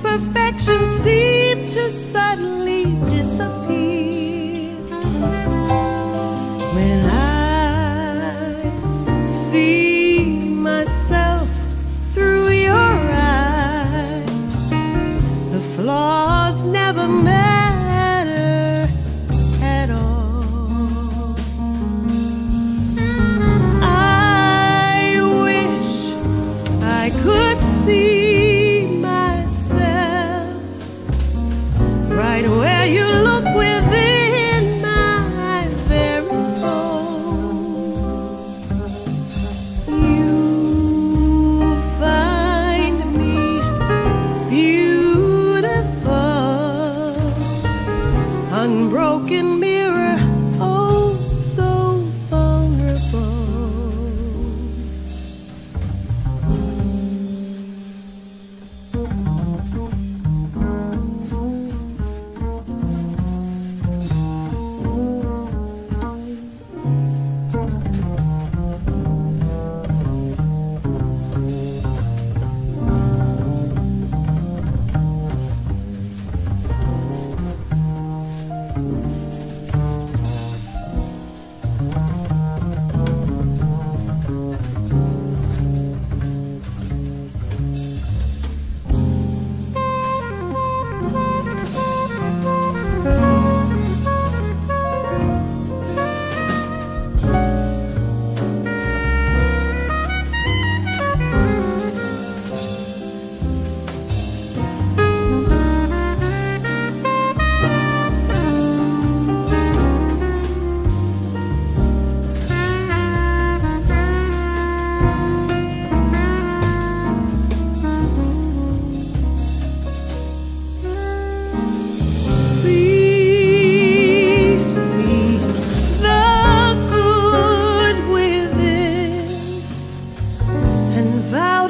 imperfection seemed to suddenly disappear. When I see myself through your eyes, the flaws never. you look within my very soul, you find me beautiful, unbroken. out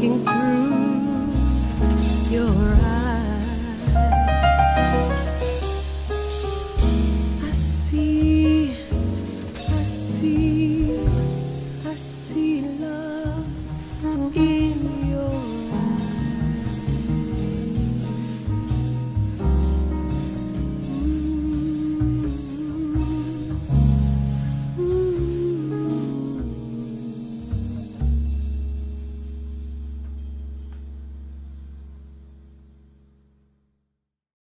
looking through.